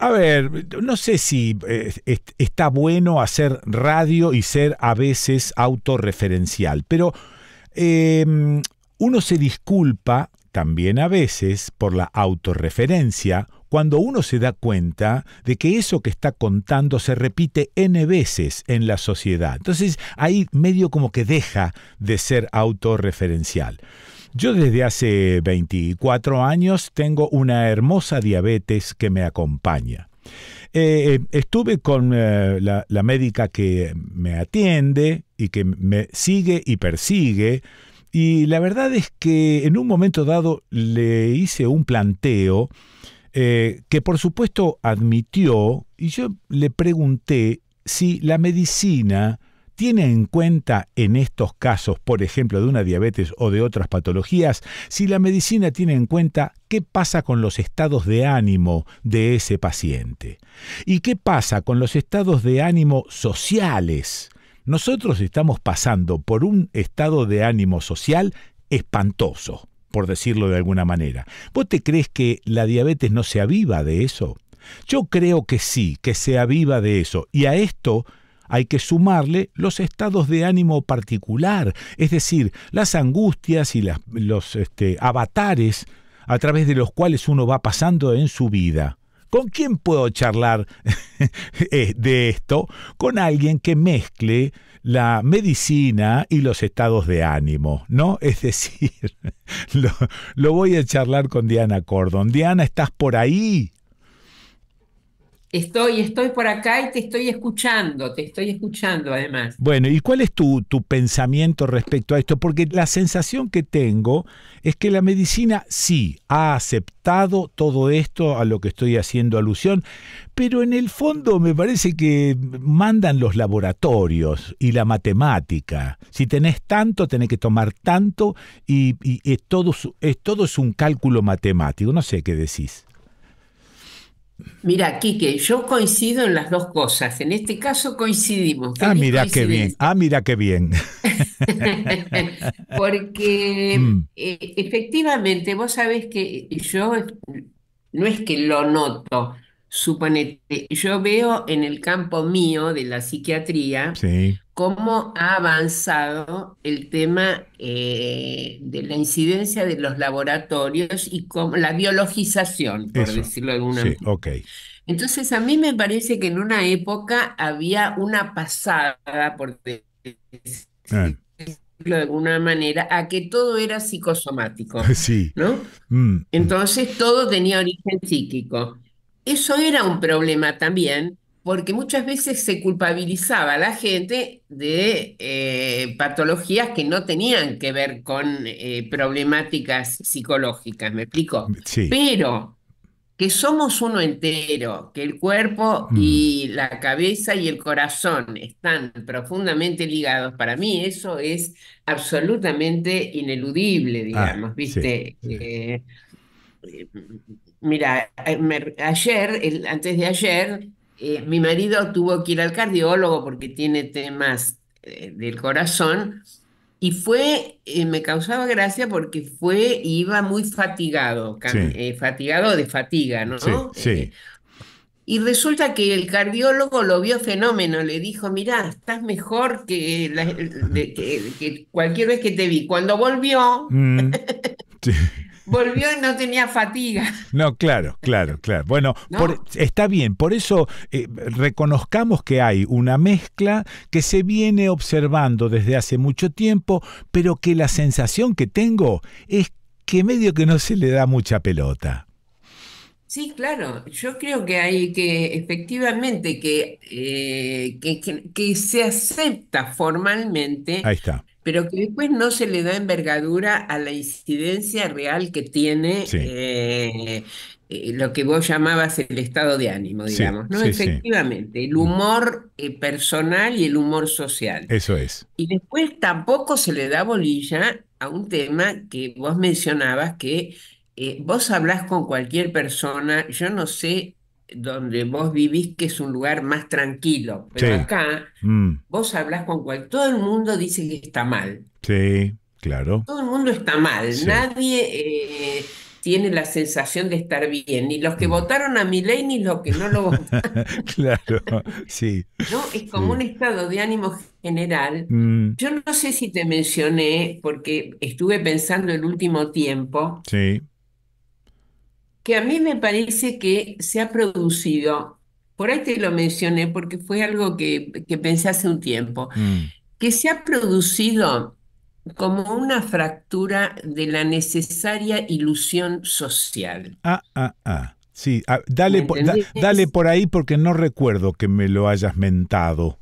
A ver, no sé si eh, está bueno hacer radio y ser a veces autorreferencial, pero em, uno se disculpa también a veces por la autorreferencia cuando uno se da cuenta de que eso que está contando se repite n veces en la sociedad. Entonces ahí medio como que deja de ser autorreferencial. Yo desde hace 24 años tengo una hermosa diabetes que me acompaña. Eh, estuve con eh, la, médica que me atiende y que me sigue y persigue y la verdad es que en un momento dado le hice un planteo eh, que por supuesto admitió y yo le pregunté si la medicina tiene en cuenta en estos casos, por ejemplo, de una diabetes o de otras patologías, si la medicina tiene en cuenta qué pasa con los estados de ánimo de ese paciente y qué pasa con los estados de ánimo sociales nosotros estamos pasando por un estado de ánimo social espantoso, por decirlo de alguna manera. ¿Vos te crees que la diabetes no se aviva de eso? Yo creo que sí, que se aviva de eso. Y a esto hay que sumarle los estados de ánimo particular, es decir, las angustias y los este, avatares a través de los cuales uno va pasando en su vida. ¿Con quién puedo charlar eh, de esto? Con alguien que mezcle la medicina y los estados de ánimo, ¿no? Es decir, lo, lo voy a charlar con Diana Cordon. Diana, ¿estás por ahí? Estoy, estoy por acá y te estoy escuchando, te estoy escuchando además. Bueno, ¿y cuál es tu, tu, pensamiento respecto a esto? Porque la sensación que tengo es que la medicina sí ha aceptado todo esto a lo que estoy haciendo alusión, pero en el fondo me parece que mandan los laboratorios y la matemática. Si tenés tanto, tenés que tomar tanto y, y, todo, es, todo es un cálculo matemático. No sé qué decís. Mira, Quique, yo coincido en las dos cosas. En este caso coincidimos. Ah, mira qué bien. Ah, mira qué bien. Porque mm. eh, efectivamente, vos sabés que yo no es que lo noto, suponete, yo veo en el campo mío de la psiquiatría cómo ha avanzado el tema eh, de la incidencia de los laboratorios y cómo, la biologización, por decirlo de alguna manera. Okay. Entonces, a mí me parece que en una época había una pasada, por decirlo de alguna manera, a que todo era psicosomático. Sí. ¿no? Mm. Entonces, todo tenía origen psíquico. Eso era un problema también, porque muchas veces se culpabilizaba a la gente de eh, patologías que no tenían que ver con eh, problemáticas psicológicas, ¿me explico? Sí. Pero que somos uno entero, que el cuerpo mm. y la cabeza y el corazón están profundamente ligados, para mí eso es absolutamente ineludible, ah, digamos, ¿viste? Eh, Mira, ayer, antes de ayer, eh, mi marido tuvo que ir al cardiólogo porque tiene temas eh, del corazón y fue, me causaba gracia porque fue, iba muy fatigado, fatigado de fatiga, ¿no? Sí, y resulta que el cardiólogo lo vio fenómeno, le dijo, mira, estás mejor que, cualquier vez que te vi. Cuando volvió, mm, volvió y no tenía fatiga. No, claro, claro, claro. Bueno, está bien, por eso eh, reconozcamos que hay una mezcla que se viene observando desde hace mucho tiempo, pero que la sensación que tengo es que medio que no se le da mucha pelota. Sí, claro, yo creo que hay que efectivamente que, eh, que, se acepta formalmente Ahí está pero que después no se le da envergadura a la incidencia real que tiene eh, eh, lo que vos llamabas el estado de ánimo, digamos, ¿no? Efectivamente, el mm. humor eh, personal y el humor social. Eso es. Y después tampoco se le da bolilla a un tema que vos mencionabas, que vos hablás con cualquier persona, yo no sé donde vos vivís, que es un lugar más tranquilo. Pero acá, mm. vos hablas con cual, todo el mundo dice que está mal. Sí, claro. Todo el mundo está mal. Nadie, eh, tiene la sensación de estar bien, ni los que mm. votaron a Milei ni los que no lo votaron. claro, sí. ¿No? Es como un estado de ánimo general. Mm. Yo no sé si te mencioné, porque estuve pensando el último tiempo, sí. Que a mí me parece que se ha producido, por ahí te lo mencioné porque fue algo que, que pensé hace un tiempo, mm. que se ha producido como una fractura de la necesaria ilusión social. Ah, ah, ah. Sí, ah, dale, por, dale por ahí porque no recuerdo que me lo hayas mentado.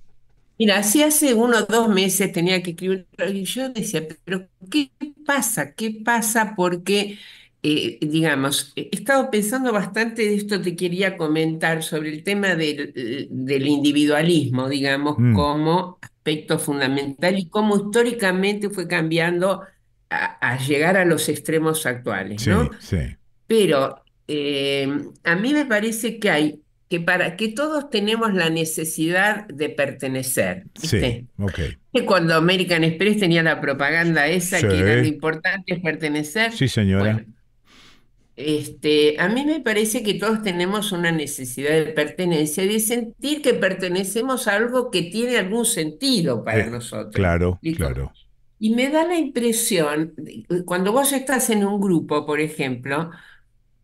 Mira, si hace uno o dos meses tenía que escribir, y yo decía, pero ¿qué pasa? ¿Qué pasa? Porque, eh, digamos, he estado pensando bastante de esto, te quería comentar sobre el tema del, del individualismo, digamos, mm. como aspecto fundamental y cómo históricamente fue cambiando a, llegar a los extremos actuales, ¿no? Sí, Pero eh, a mí me parece que hay que para que todos tenemos la necesidad de pertenecer. ¿viste? Sí, ok. Que cuando American Express tenía la propaganda esa, que era lo importante es pertenecer. Sí, señora. Este, a mí me parece que todos tenemos una necesidad de pertenencia, de sentir que pertenecemos a algo que tiene algún sentido para eh, nosotros. Claro, claro. Y me da la impresión, cuando vos estás en un grupo, por ejemplo,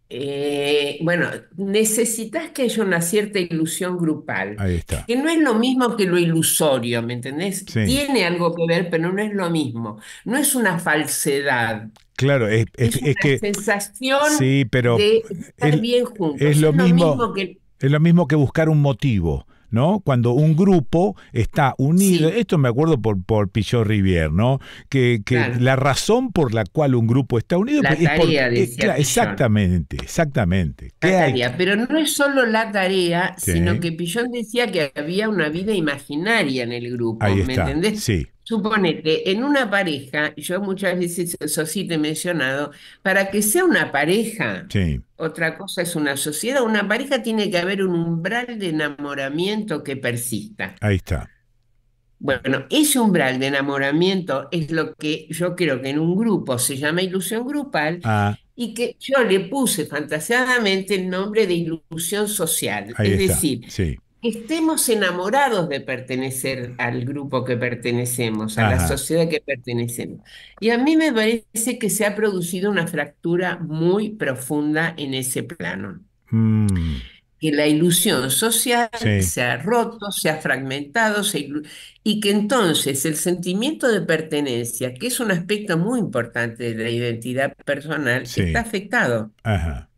eh, bueno, necesitas que haya una cierta ilusión grupal. Ahí está. Que no es lo mismo que lo ilusorio, ¿me entendés? Tiene algo que ver, pero no es lo mismo. No es una falsedad. Claro, es, es, es, que. sensación sí, pero de estar bien juntos. Es lo, mismo, que, es lo mismo que buscar un motivo. ¿no? Cuando un grupo está unido, esto me acuerdo por, por Pichot Rivière, ¿no? Que, que la razón por la cual un grupo está unido la es tarea, exactamente, exactamente. La tarea, pero no es solo la tarea, sino que Pillon decía que había una vida imaginaria en el grupo, Ahí ¿me está. entendés? Sí. Suponete, en una pareja, yo muchas veces eso sí te he mencionado, para que sea una pareja, otra cosa es una sociedad, una pareja tiene que haber un umbral de enamoramiento que persista. Ahí está. Bueno, ese umbral de enamoramiento es lo que yo creo que en un grupo se llama ilusión grupal ah. y que yo le puse fantaseadamente el nombre de ilusión social. es decir, sí estemos enamorados de pertenecer al grupo que pertenecemos, a la sociedad que pertenecemos. Y a mí me parece que se ha producido una fractura muy profunda en ese plano. Mm. Que la ilusión social se ha roto, se ha fragmentado, y que entonces el sentimiento de pertenencia, que es un aspecto muy importante de la identidad personal, está afectado. Ajá.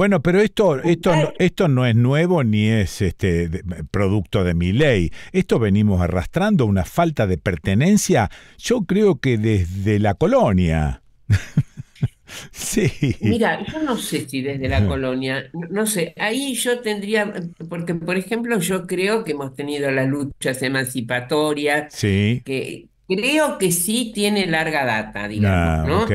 Bueno, pero esto, esto, no, esto no es nuevo ni es este producto de mi ley. Esto venimos arrastrando una falta de pertenencia, yo creo que desde la colonia. sí. Mira, yo no sé si desde la colonia, no sé, ahí yo tendría, porque por ejemplo yo creo que hemos tenido las luchas emancipatorias, sí. que creo que sí tiene larga data, digamos, ah, ¿no?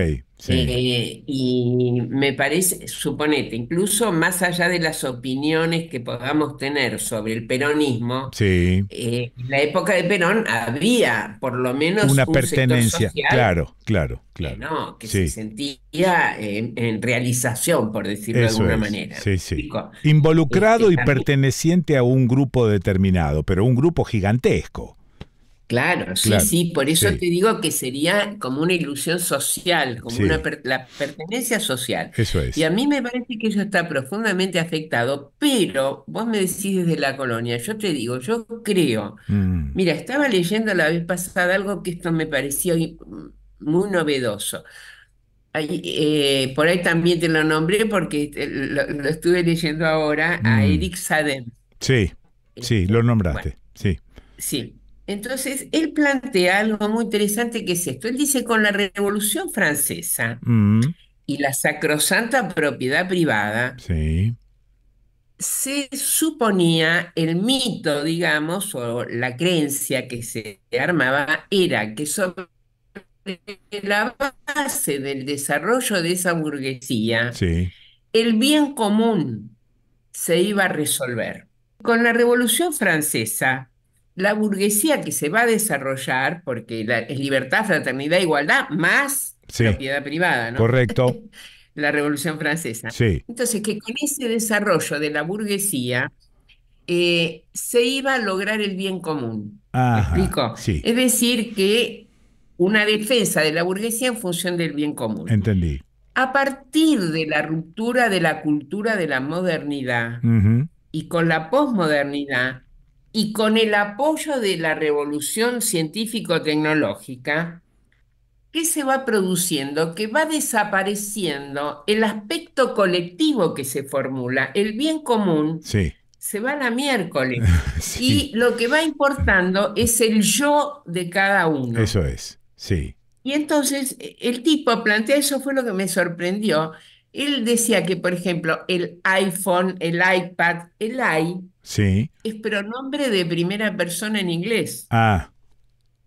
Eh, y me parece, suponete, incluso más allá de las opiniones que podamos tener sobre el peronismo, sí. Eh, en la época de Perón había por lo menos una pertenencia, claro, claro, claro. Que, no, que se sentía en, realización, por decirlo de alguna manera. Sí, sí. Involucrado este, y perteneciente a un grupo determinado, pero un grupo gigantesco. Claro, sí, sí, por eso te digo que sería como una ilusión social, como una la pertenencia social. Eso es. Y a mí me parece que eso está profundamente afectado, pero vos me decís desde la colonia, yo te digo, yo creo, mm. mira, estaba leyendo la vez pasada algo que esto me pareció muy novedoso. Eh, por ahí también te lo nombré porque lo, estuve leyendo ahora a mm. Eric Sadem. Sí, sí, lo este, nombraste, sí. Sí, entonces, él plantea algo muy interesante que es esto. Él dice, con la Revolución Francesa mm. y la sacrosanta propiedad privada, sí. se suponía el mito, digamos, o la creencia que se armaba era que sobre la base del desarrollo de esa burguesía, sí. el bien común se iba a resolver. Con la Revolución Francesa, la burguesía que se va a desarrollar, porque la, es libertad, fraternidad, igualdad, más propiedad privada, ¿no? Correcto. la Revolución Francesa. Sí. Entonces, que con ese desarrollo de la burguesía eh, se iba a lograr el bien común. ¿Me Ajá, explico? sí. Es decir, que una defensa de la burguesía en función del bien común. Entendí. A partir de la ruptura de la cultura de la modernidad y con la posmodernidad y con el apoyo de la revolución científico-tecnológica, ¿qué se va produciendo? Que va desapareciendo el aspecto colectivo que se formula, el bien común Sí. se va la miércoles Sí. y lo que va importando es el yo de cada uno. Eso es. Sí. Y entonces eh, el tipo plantea, eso fue lo que me sorprendió. Él decía que, por ejemplo, el iPhone, el iPad, el i Sí. es pronombre de primera persona en inglés. Ah.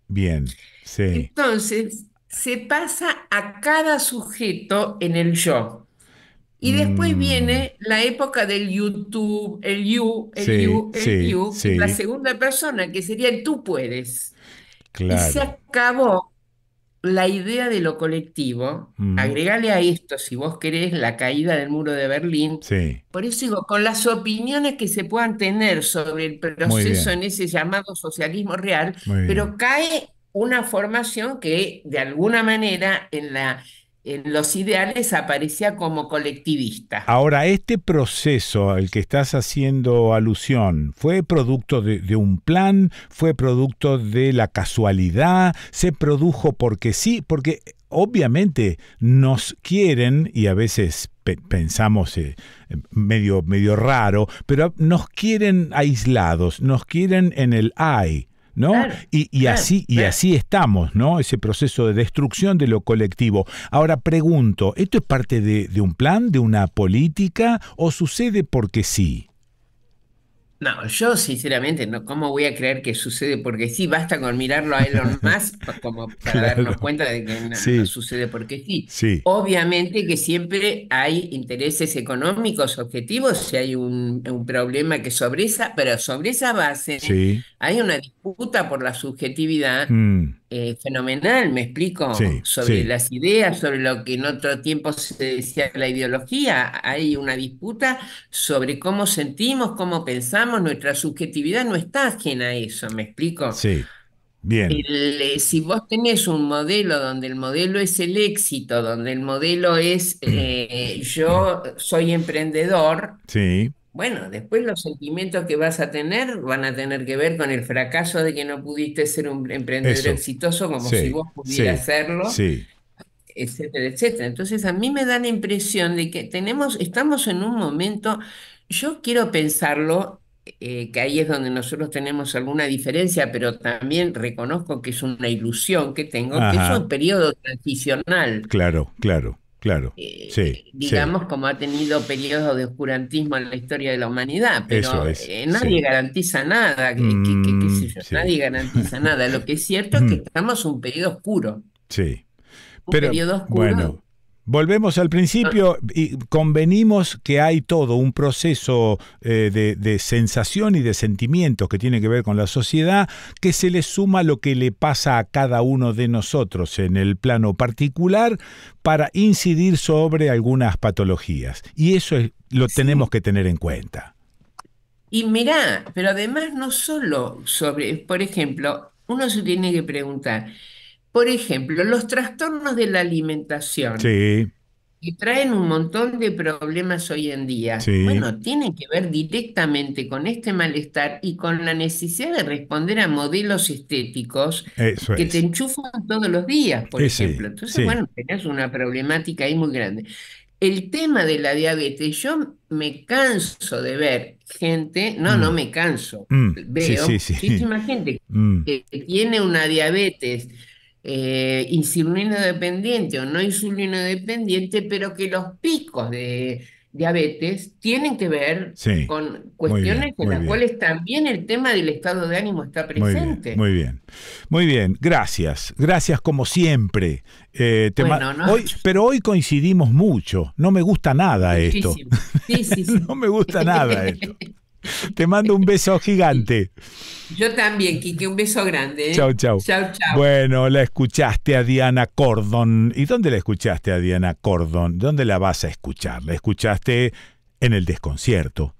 Bien. Sí. Entonces se pasa a cada sujeto en el yo. Y después Mm. viene la época del YouTube, el you, el Sí, you, el sí, you, sí. la segunda persona, que sería el tú puedes. Y se Claro. acabó la idea de lo colectivo. Mm. Agregale a esto, si vos querés, la caída del muro de Berlín. Sí. Por eso digo, con las opiniones que se puedan tener sobre el proceso en ese llamado socialismo real, pero cae una formación que de alguna manera en la, en los ideales aparecía como colectivista. Ahora, este proceso al que estás haciendo alusión, ¿fue producto de, un plan? ¿Fue producto de la casualidad? ¿Se produjo porque sí? Porque obviamente nos quieren, y a veces pe- pensamos eh, medio, medio raro, pero nos quieren aislados, nos quieren en el hay. ¿No? Claro, y y claro, así, y así estamos, ¿no? Ese proceso de destrucción de lo colectivo. Ahora pregunto, ¿esto es parte de, de un plan, de una política, o sucede porque sí? No, yo sinceramente, no, ¿cómo voy a creer que sucede? Porque sí, basta con mirarlo a Elon Musk pa- como para Claro. darnos cuenta de que no, Sí. no sucede porque sí. Sí. Obviamente que siempre hay intereses económicos objetivos, si hay un, un problema que sobre esa, pero sobre esa base Sí. hay una disputa por la subjetividad Mm, eh, fenomenal, ¿me explico? Sí, Sobre sí. las ideas, sobre lo que en otro tiempo se decía la ideología, hay una disputa sobre cómo sentimos, cómo pensamos, nuestra subjetividad no está ajena a eso, ¿me explico? sí. Bien. El, eh, si vos tenés un modelo donde el modelo es el éxito, donde el modelo es eh, yo soy emprendedor, Sí. Bueno, después los sentimientos que vas a tener van a tener que ver con el fracaso de que no pudiste ser un emprendedor Eso. exitoso como Sí, si vos pudieras sí, Sí. etcétera, etcétera. Entonces a mí me da la impresión de que tenemos, estamos en un momento, yo quiero pensarlo, eh, que ahí es donde nosotros tenemos alguna diferencia, pero también reconozco que es una ilusión que tengo, que es un periodo transicional. Claro, claro, claro. Eh, Sí, sí. digamos, como ha tenido periodos de oscurantismo en la historia de la humanidad, pero es, eh, nadie sí. garantiza nada, que, que- que- qué sé yo, sí. nadie garantiza nada. Lo que es cierto es que Mm. estamos en un periodo oscuro, Sí. un Pero periodo oscuro. bueno, volvemos al principio y convenimos que hay todo un proceso eh, de, de sensación y de sentimientos que tiene que ver con la sociedad, que se le suma lo que le pasa a cada uno de nosotros en el plano particular para incidir sobre algunas patologías. Y eso es- lo Sí. tenemos que tener en cuenta. Y mirá, pero además no solo sobre, por ejemplo, uno se tiene que preguntar, por ejemplo, los trastornos de la alimentación. Sí, que traen un montón de problemas hoy en día. Sí. Bueno, tienen que ver directamente con este malestar y con la necesidad de responder a modelos estéticos eso que es. te enchufan todos los días, por ejemplo. Entonces, sí. bueno, tenés una problemática ahí muy grande. El tema de la diabetes, yo me canso de ver gente, no, Mm. no me canso, Mm, veo sí. muchísima gente Mm, que tiene una diabetes eh, insulino dependiente o no insulino dependiente, pero que los picos de diabetes tienen que ver Sí, con cuestiones bien, en las bien. cuales también el tema del estado de ánimo está Muy bien, presente. muy bien. Muy bien, gracias. Gracias como siempre. Eh, te Bueno, ¿no? hoy, pero hoy coincidimos mucho. No me gusta nada esto. Muchísimo. Sí, sí. No me gusta nada esto. Te mando un beso gigante. Yo también, Quique, un beso grande. ¿eh? Chau, chau. Chau, chau. Bueno, la escuchaste a Diana Cordon. ¿Y dónde la escuchaste a Diana Cordon? ¿Dónde la vas a escuchar? La escuchaste en el desconcierto